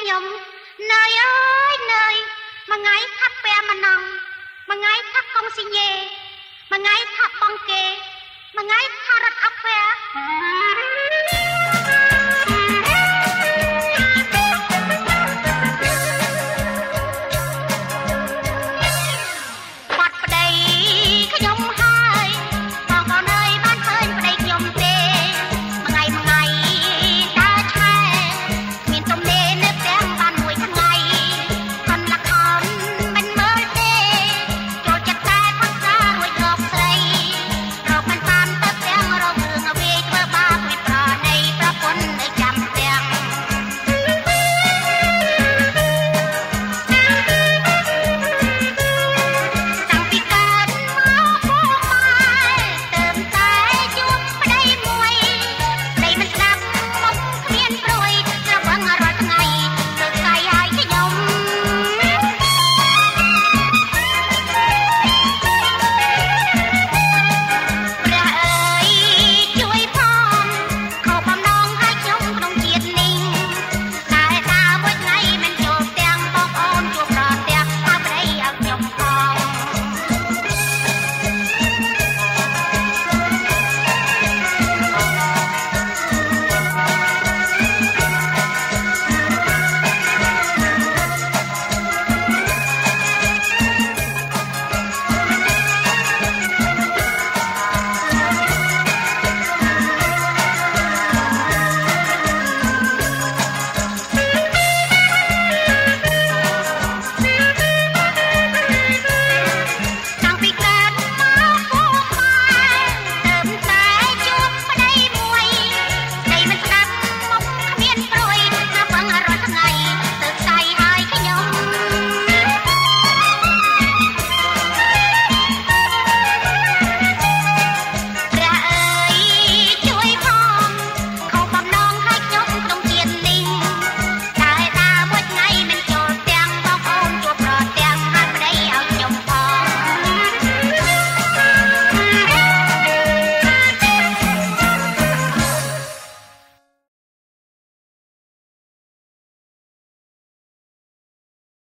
ខ្ញុំនើយអើយនើយមួយថ្ងៃខាត់ពែម្នងមួយថ្ងៃខាត់កុងស៊ីញេមួយថ្ងៃខាត់បងគេមួយថ្ងៃខាត់រត់អាប់វែ